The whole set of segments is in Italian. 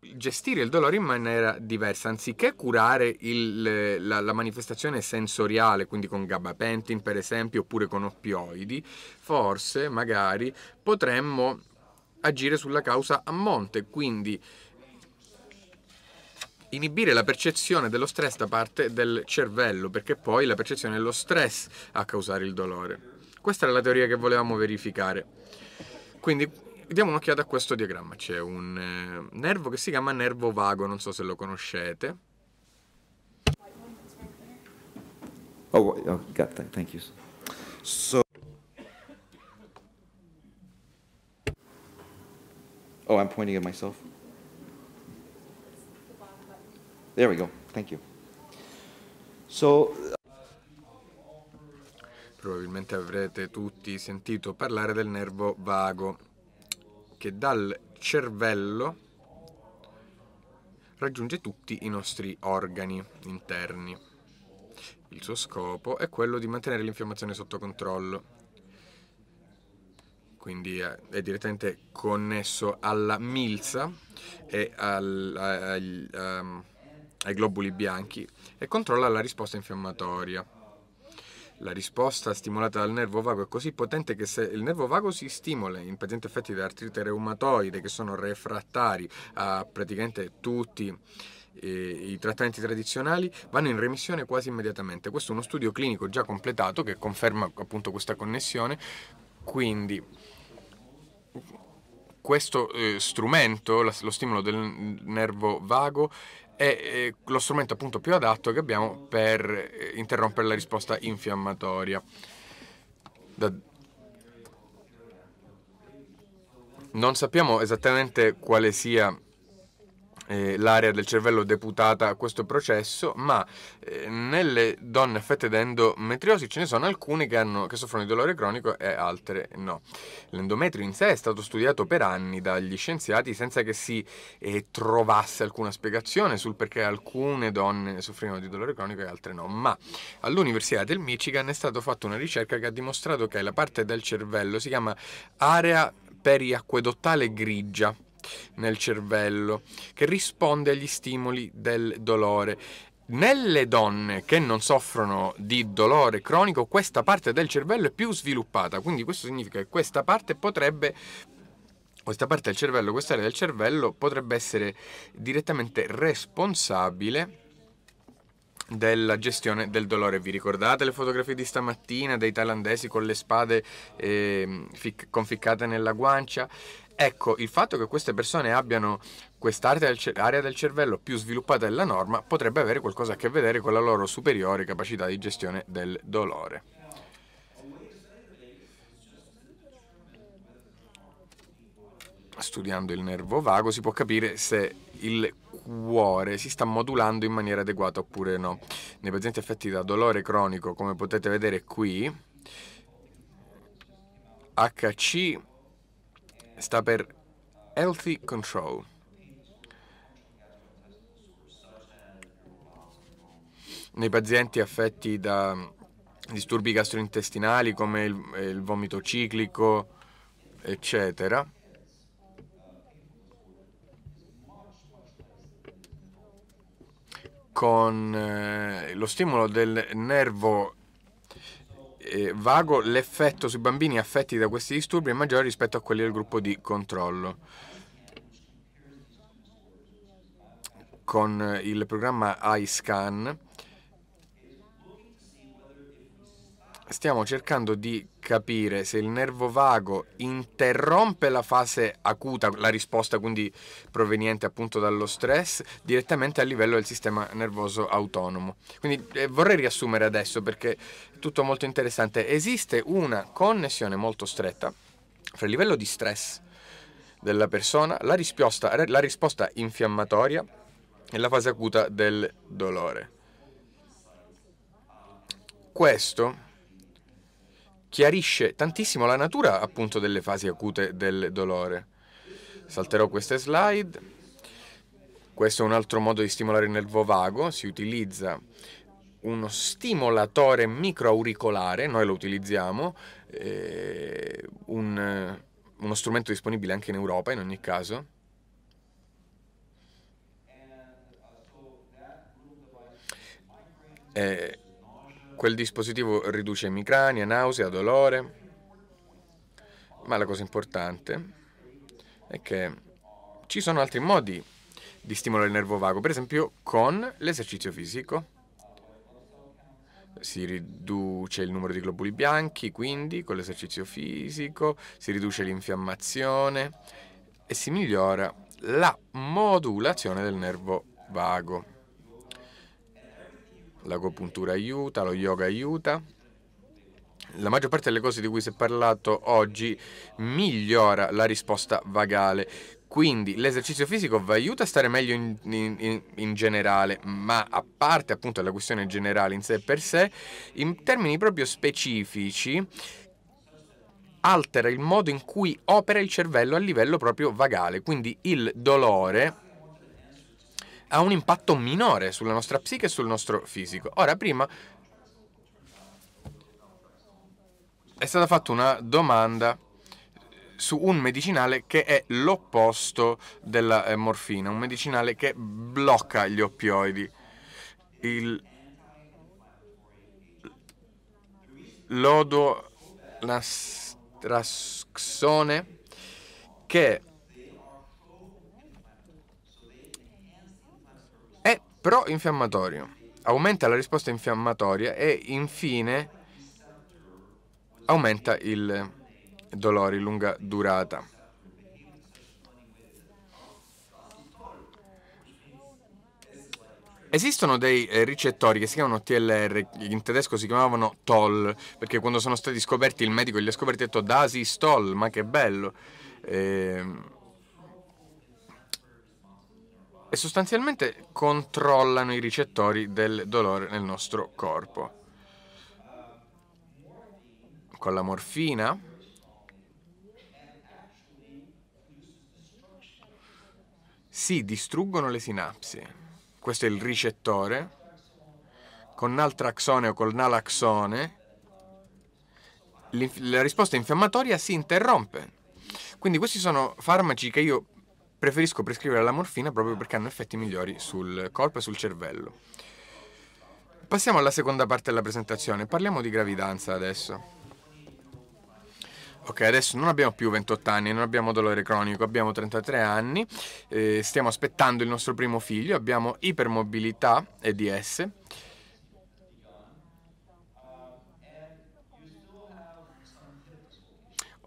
gestire il dolore in maniera diversa, anziché curare il, la, la, manifestazione sensoriale, quindi con gabapentin per esempio, oppure con oppioidi, forse, magari, potremmo agire sulla causa a monte, quindi inibire la percezione dello stress da parte del cervello, perché poi la percezione è lo stress a causare il dolore. Questa è la teoria che volevamo verificare. Quindi diamo un'occhiata a questo diagramma. C'è un eh, nervo che si chiama nervo vago, non so se lo conoscete. Oh, oh got that. Thank you. So. Oh, I'm pointing at myself. There we go. Thank you. So. Probabilmente avrete tutti sentito parlare del nervo vago, che dal cervello raggiunge tutti i nostri organi interni. Il suo scopo è quello di mantenere l'infiammazione sotto controllo. Quindi è, direttamente connesso alla milza e al, ai, um, ai globuli bianchi e controlla la risposta infiammatoria. La risposta stimolata dal nervo vago è così potente che se il nervo vago si stimola in pazienti affetti da artrite reumatoide che sono refrattari a praticamente tutti eh, i trattamenti tradizionali vanno in remissione quasi immediatamente. Questo è uno studio clinico già completato che conferma appunto questa connessione. Quindi questo eh, strumento, lo stimolo del nervo vago, è lo strumento appunto più adatto che abbiamo per eh, interrompere la risposta infiammatoria. Da... Non sappiamo esattamente quale sia eh, l'area del cervello deputata a questo processo, ma eh, nelle donne affette da endometriosi ce ne sono alcune che, hanno, che, soffrono di dolore cronico e altre no. L'endometrio in sé è stato studiato per anni dagli scienziati senza che si eh, trovasse alcuna spiegazione sul perché alcune donne soffrivano di dolore cronico e altre no, ma all'Università del Michigan è stata fatta una ricerca che ha dimostrato che la parte del cervello si chiama area periacquedottale grigia nel cervello che risponde agli stimoli del dolore. Nelle donne che non soffrono di dolore cronico, questa parte del cervello è più sviluppata, quindi questo significa che questa parte potrebbe questa parte del cervello, quest'area del cervello potrebbe essere direttamente responsabile della gestione del dolore. Vi ricordate le fotografie di stamattina dei thailandesi con le spade eh, fic- conficcate nella guancia? Ecco, il fatto che queste persone abbiano quest'area del, del cervello più sviluppata della norma potrebbe avere qualcosa a che vedere con la loro superiore capacità di gestione del dolore. Studiando il nervo vago si può capire se il cuore si sta modulando in maniera adeguata oppure no. Nei pazienti affetti da dolore cronico, come potete vedere qui, HC sta per Healthy Control. Nei pazienti affetti da disturbi gastrointestinali come il, il vomito ciclico, eccetera, con eh, lo stimolo del nervo eh, vago, l'effetto sui bambini affetti da questi disturbi è maggiore rispetto a quelli del gruppo di controllo. Con il programma iScan stiamo cercando di capire se il nervo vago interrompe la fase acuta, la risposta quindi proveniente appunto dallo stress, direttamente a livello del sistema nervoso autonomo. Quindi eh, vorrei riassumere adesso perché è tutto molto interessante. Esiste una connessione molto stretta fra il livello di stress della persona, la risposta, la risposta infiammatoria e la fase acuta del dolore. Questo chiarisce tantissimo la natura appunto delle fasi acute del dolore. Salterò queste slide. Questo è un altro modo di stimolare il nervo vago, si utilizza uno stimolatore microauricolare, noi lo utilizziamo, eh, un, uno strumento disponibile anche in Europa in ogni caso. Eh, quel dispositivo riduce emicrania, nausea, dolore, ma la cosa importante è che ci sono altri modi di stimolo del nervo vago, per esempio con l'esercizio fisico. Si riduce il numero di globuli bianchi, quindi con l'esercizio fisico, si riduce l'infiammazione e si migliora la modulazione del nervo vago. L'agopuntura aiuta, lo yoga aiuta. La maggior parte delle cose di cui si è parlato oggi migliora la risposta vagale. Quindi l'esercizio fisico vi aiuta a stare meglio in, in, in, generale, ma a parte appunto la questione generale in sé per sé, in termini proprio specifici, altera il modo in cui opera il cervello a livello proprio vagale. Quindi il dolore ha un impatto minore sulla nostra psiche e sul nostro fisico. Ora, prima è stata fatta una domanda su un medicinale che è l'opposto della eh, morfina, un medicinale che blocca gli oppioidi. Il lodonastrasone che è pro-infiammatorio, aumenta la risposta infiammatoria e infine aumenta il dolori lunga durata. Esistono dei eh, ricettori che si chiamano TLR, in tedesco si chiamavano TOL, perché quando sono stati scoperti il medico gli ha scoperti e ha detto Dasi Stoll, ma che bello. E... e sostanzialmente controllano i ricettori del dolore nel nostro corpo. Con la morfina si distruggono le sinapsi. Questo è il ricettore. Con naltraxone o col nalaxone la risposta infiammatoria si interrompe. Quindi questi sono farmaci che io preferisco prescrivere alla morfina proprio perché hanno effetti migliori sul corpo e sul cervello. Passiamo alla seconda parte della presentazione, parliamo di gravidanza adesso. Ok, adesso non abbiamo più 28 anni, non abbiamo dolore cronico, abbiamo 33 anni, eh, stiamo aspettando il nostro primo figlio, abbiamo ipermobilità EDS.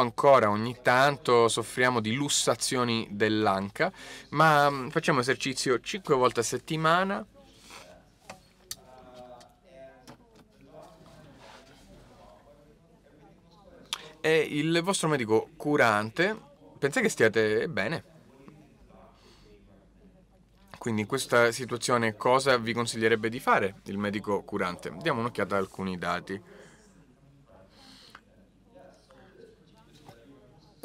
Ancora ogni tanto soffriamo di lussazioni dell'anca, ma mm, facciamo esercizio 5 volte a settimana e il vostro medico curante pensa che stiate bene. Quindi in questa situazione cosa vi consiglierebbe di fare il medico curante? Diamo un'occhiata ad alcuni dati.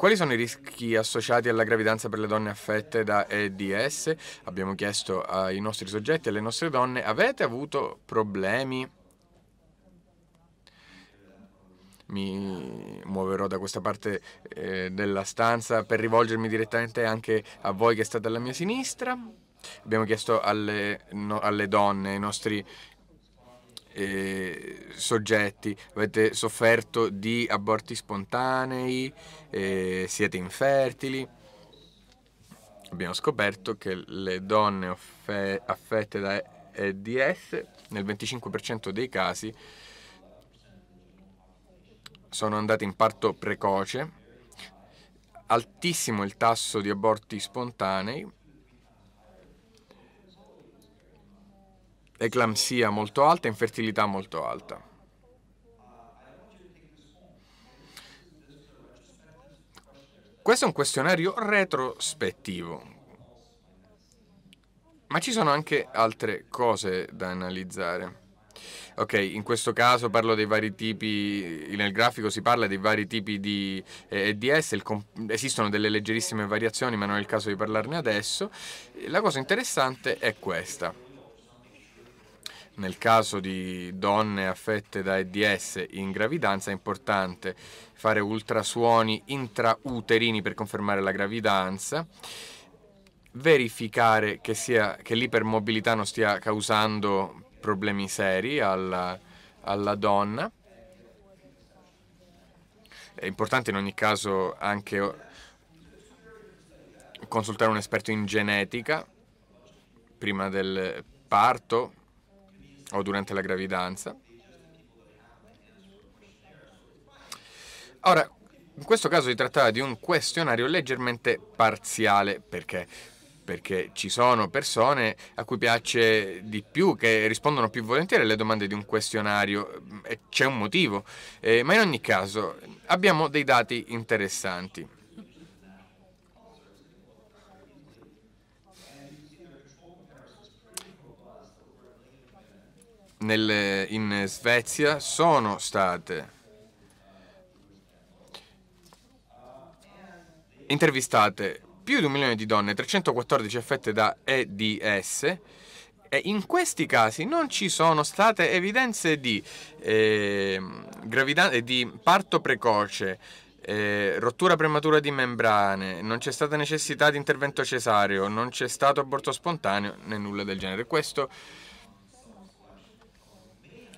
Quali sono i rischi associati alla gravidanza per le donne affette da EDS? Abbiamo chiesto ai nostri soggetti, alle nostre donne, avete avuto problemi mi muoverò da questa parte eh, della stanza per rivolgermi direttamente anche a voi che state alla mia sinistra. Abbiamo chiesto alle, no, alle donne, ai nostri eh, soggetti, avete sofferto di aborti spontanei, eh, siete infertili. Abbiamo scoperto che le donne affette da EDS nel 25% dei casi sono andate in parto precoce, altissimo il tasso di aborti spontanei, eclampsia molto alta, infertilità molto alta. Questo è un questionario retrospettivo, ma ci sono anche altre cose da analizzare. Ok, in questo caso parlo dei vari tipi, nel grafico si parla dei vari tipi di eh, EDS, esistono delle leggerissime variazioni ma non è il caso di parlarne adesso. La cosa interessante è questa. Nel caso di donne affette da EDS in gravidanza è importante fare ultrasuoni intrauterini per confermare la gravidanza verificare che, sia, che l'ipermobilità non stia causando problemi seri alla, alla donna. È importante in ogni caso anche consultare un esperto in genetica prima del parto o durante la gravidanza. Ora, in questo caso si trattava di un questionario leggermente parziale, perché? Perché ci sono persone a cui piace di più, che rispondono più volentieri alle domande di un questionario, e c'è un motivo, eh, ma in ogni caso abbiamo dei dati interessanti. Nel, in Svezia sono state intervistate più di un milione di donne, 314 affette da EDS, e in questi casi non ci sono state evidenze di, eh, di parto precoce, eh, rottura prematura di membrane, non c'è stata necessità di intervento cesareo, non c'è stato aborto spontaneo né nulla del genere. Questo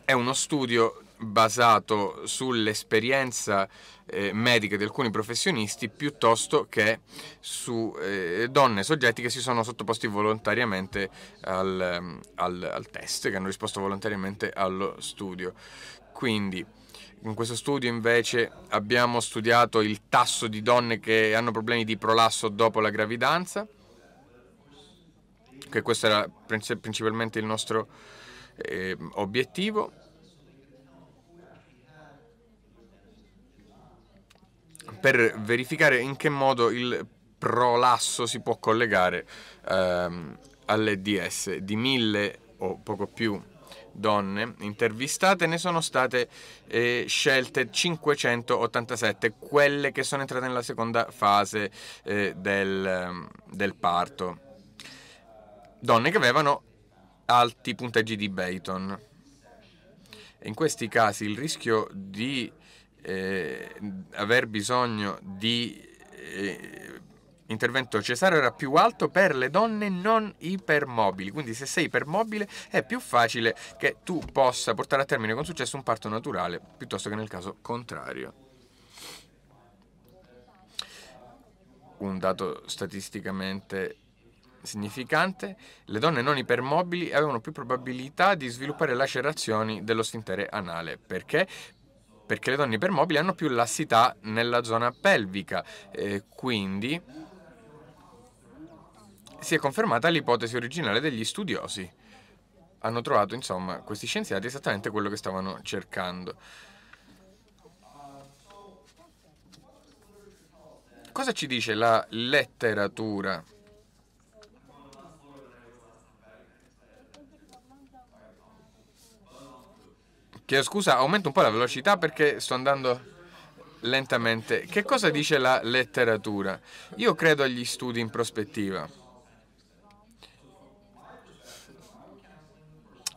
è uno studio basato sull'esperienza eh, medica di alcuni professionisti piuttosto che su eh, donne soggetti che si sono sottoposti volontariamente al, mm, al, al test, che hanno risposto volontariamente allo studio. Quindi in questo studio invece abbiamo studiato il tasso di donne che hanno problemi di prolasso dopo la gravidanza, che questo era principalmente il nostro eh, obiettivo per verificare in che modo il prolasso si può collegare ehm, all'EDS. Di mille o poco più donne intervistate ne sono state eh, scelte 587, quelle che sono entrate nella seconda fase eh, del, ehm, del parto. Donne che avevano alti punteggi di Bayton. In questi casi il rischio di eh, aver bisogno di eh, intervento cesareo era più alto per le donne non ipermobili. Quindi se sei ipermobile è più facile che tu possa portare a termine con successo un parto naturale piuttosto che nel caso contrario. Un dato statisticamente significante, le donne non ipermobili avevano più probabilità di sviluppare lacerazioni dello sfintere anale. Perché? perché le donne ipermobili hanno più lassità nella zona pelvica e quindi si è confermata l'ipotesi originale degli studiosi. Hanno trovato, insomma, questi scienziati esattamente quello che stavano cercando. Cosa ci dice la letteratura Chiedo scusa, aumento un po' la velocità perché sto andando lentamente. Che cosa dice la letteratura? Io credo agli studi in prospettiva.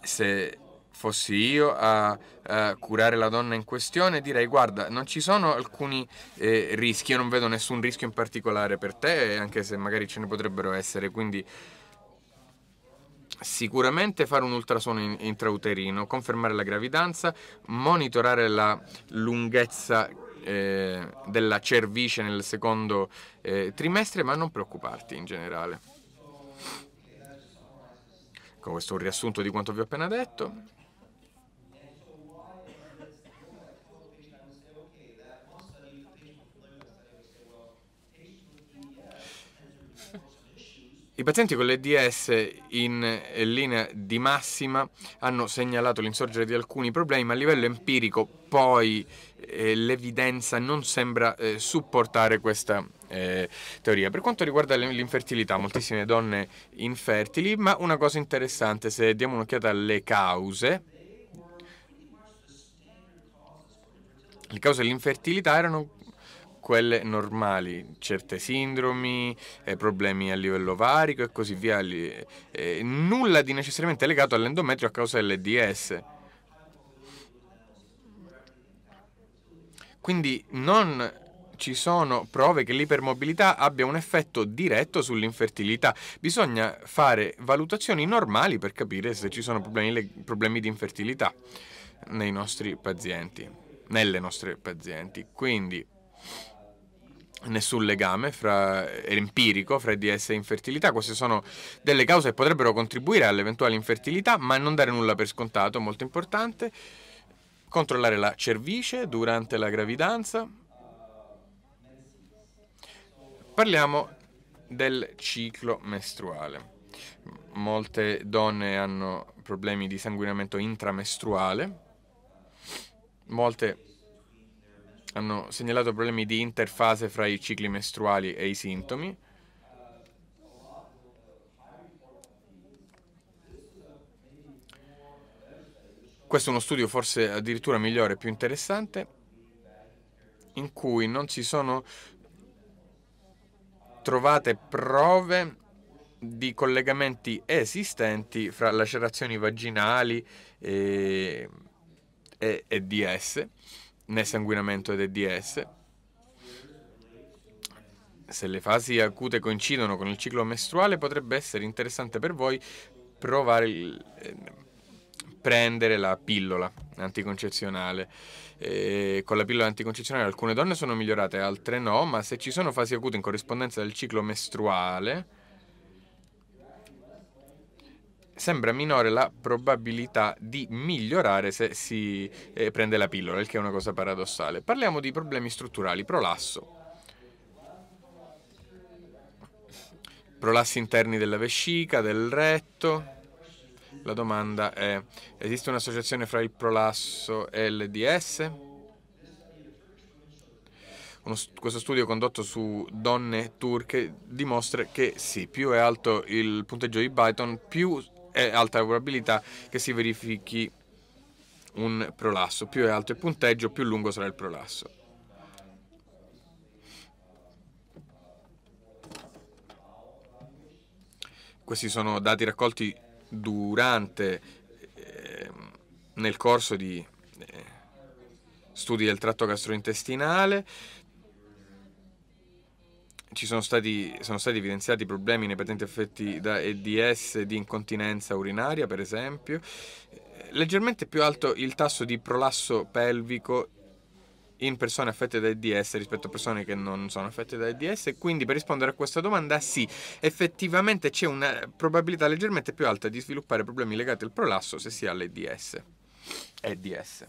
Se fossi io a, a, curare la donna in questione, direi guarda, non ci sono alcuni eh, rischi, io non vedo nessun rischio in particolare per te, anche se magari ce ne potrebbero essere, quindi Sicuramente fare un ultrasuono intrauterino, confermare la gravidanza, monitorare la lunghezza eh, della cervice nel secondo eh, trimestre, ma non preoccuparti in generale. Con questo un riassunto di quanto vi ho appena detto. Pazienti con l'EDS in linea di massima hanno segnalato l'insorgere di alcuni problemi, ma a livello empirico poi eh, l'evidenza non sembra eh, supportare questa eh, teoria. Per quanto riguarda l'infertilità, moltissime donne infertili, ma una cosa interessante, se diamo un'occhiata alle cause, le cause dell'infertilità erano quelle normali, certe sindromi, eh, problemi a livello ovarico e così via, eh, nulla di necessariamente legato all'endometrio a causa dell'EDS. Quindi non ci sono prove che l'ipermobilità abbia un effetto diretto sull'infertilità. Bisogna fare valutazioni normali per capire se ci sono problemi, problemi di infertilità nei nostri pazienti, nelle nostre pazienti. Quindi nessun legame fra, empirico fra EDS e infertilità. Queste sono delle cause che potrebbero contribuire all'eventuale infertilità, ma non dare nulla per scontato, molto importante. Controllare la cervice durante la gravidanza, Parliamo del ciclo mestruale. Molte donne hanno problemi di sanguinamento intramestruale, molte hanno segnalato problemi di interfase fra i cicli mestruali e i sintomi. Questo è uno studio forse addirittura migliore e più interessante, in cui non si sono trovate prove di collegamenti esistenti fra lacerazioni vaginali e, e, e DS, né sanguinamento ed EDS. Se le fasi acute coincidono con il ciclo mestruale potrebbe essere interessante per voi provare il, eh, prendere la pillola anticoncezionale eh, con la pillola anticoncezionale alcune donne sono migliorate, altre no, ma se ci sono fasi acute in corrispondenza del ciclo mestruale, sembra minore la probabilità di migliorare se si eh, prende la pillola, il che è una cosa paradossale. Parliamo di problemi strutturali, prolasso. Prolassi interni della vescica, del retto. La domanda è, esiste un'associazione fra il prolasso e l'EDS? Questo studio condotto su donne turche dimostra che sì, più è alto il punteggio di Byton, più è alta la probabilità che si verifichi un prolasso. Più è alto il punteggio, più lungo sarà il prolasso. Questi sono dati raccolti durante, eh, nel corso di eh, studi del tratto gastrointestinale, ci sono stati, sono stati evidenziati problemi nei patenti affetti da EDS di incontinenza urinaria, per esempio. Leggermente più alto il tasso di prolasso pelvico in persone affette da EDS rispetto a persone che non sono affette da EDS quindi per rispondere a questa domanda sì, effettivamente c'è una probabilità leggermente più alta di sviluppare problemi legati al prolasso se si ha l'EDS. EDS.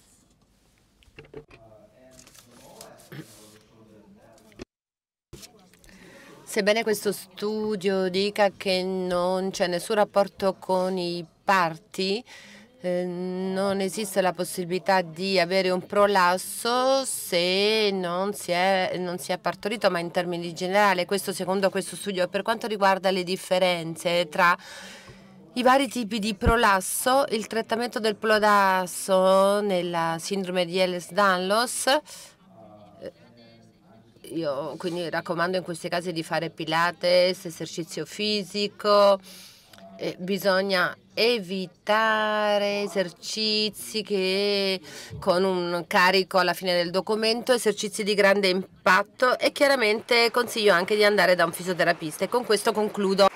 Sebbene questo studio dica che non c'è nessun rapporto con i parti, eh, non esiste la possibilità di avere un prolasso se non si, è, non si è partorito, ma in termini generali, questo secondo questo studio. Per quanto riguarda le differenze tra i vari tipi di prolasso, il trattamento del prolasso nella sindrome di Ehlers-Danlos, eh, io quindi raccomando in questi casi di fare pilates, esercizio fisico, eh, bisogna evitare esercizi che con un carico alla fine del documento, esercizi di grande impatto e chiaramente consiglio anche di andare da un fisioterapista e con questo concludo.